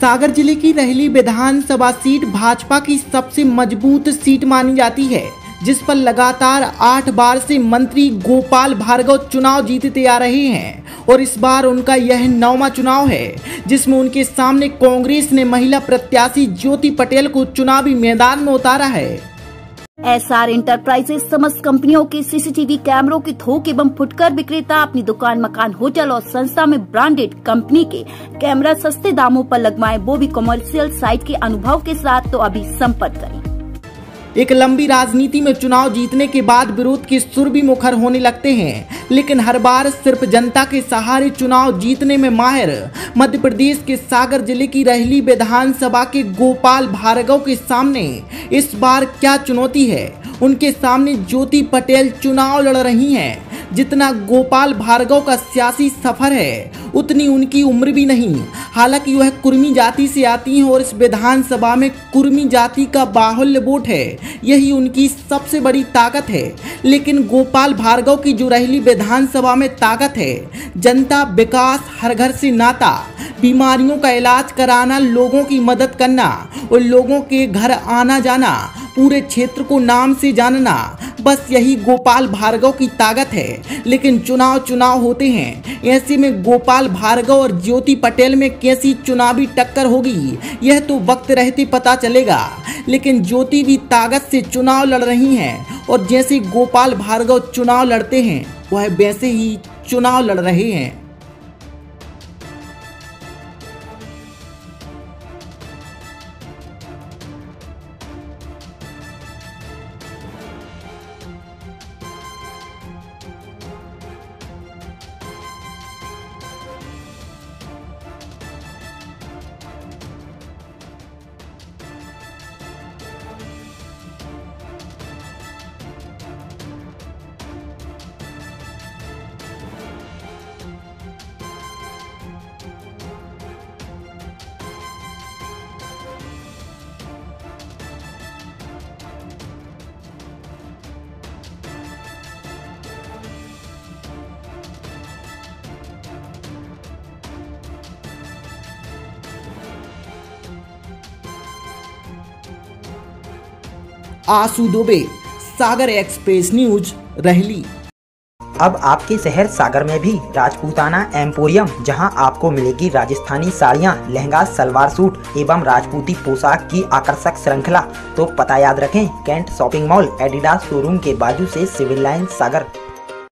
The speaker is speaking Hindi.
सागर ज़िले की रहली विधानसभा सीट भाजपा की सबसे मज़बूत सीट मानी जाती है, जिस पर लगातार आठ बार से मंत्री गोपाल भार्गव चुनाव जीतते आ रहे हैं और इस बार उनका यह नौवा चुनाव है, जिसमें उनके सामने कांग्रेस ने महिला प्रत्याशी ज्योति पटेल को चुनावी मैदान में उतारा है। एस आर इंटरप्राइजेज समस्त कंपनियों के सीसीटीवी कैमरों के थोक एवं फुटकर विक्रेता, अपनी दुकान, मकान, होटल और संस्था में ब्रांडेड कंपनी के कैमरा सस्ते दामों पर लगवाएँ वो भी कमर्शियल साइट के अनुभव के साथ तो अभी संपर्क करें। एक लंबी राजनीति में चुनाव जीतने के बाद विरोध के सुर भी मुखर होने लगते हैं। लेकिन हर बार सिर्फ़ जनता के सहारे चुनाव जीतने में माहिर। मध्य प्रदेश के सागर ज़िले की रहली विधानसभा के गोपाल भार्गव के सामने। इस बार क्या चुनौती है? उनके सामने ज्योति पटेल चुनाव लड़ रही हैं। जितना गोपाल भार्गव का सियासी सफ़र है, उतनी उनकी उम्र भी नहीं। हालाँकि वह कुर्मी जाति से आती हैं और इस विधानसभा में कुर्मी जाति का बाहुल्य वोट है, यही उनकी सबसे बड़ी ताकत है। लेकिन गोपाल भार्गव की जो रहली विधानसभा में ताकत है, जनता विकास, हर घर से नाता बीमारियों का इलाज कराना, लोगों की मदद करना और लोगों के घर आना जाना, पूरे क्षेत्र को नाम से जानना, बस यही गोपाल भार्गव की ताकत है। लेकिन चुनाव चुनाव होते हैं। ऐसे में गोपाल भार्गव और ज्योति पटेल में कैसी चुनावी टक्कर होगी, यह तो वक्त रहते पता चलेगा। लेकिन ज्योति भी ताकत से चुनाव लड़ रही हैं और जैसे गोपाल भार्गव चुनाव लड़ते हैं, वह वैसे ही चुनाव लड़ रहे हैं। Asu Dubey, Sagar express news, Rehli. अब आपके शहर सागर में भी राजपूताना एम्पोरियम, जहाँ आपको मिलेगी राजस्थानी साड़ियाँ, लहंगा, सलवार सूट एवं राजपूती पोशाक की आकर्षक श्रृंखला। तो पता याद रखें, Cantt shopping mall, Adidas showroom के बाजू से सिविल लाइन सागर।